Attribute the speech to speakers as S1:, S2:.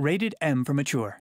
S1: Rated M for Mature.